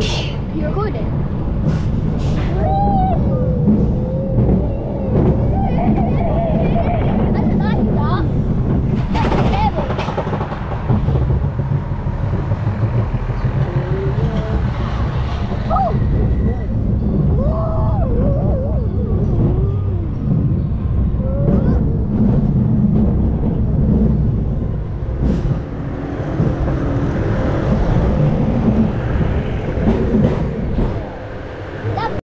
You're recording.